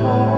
Oh.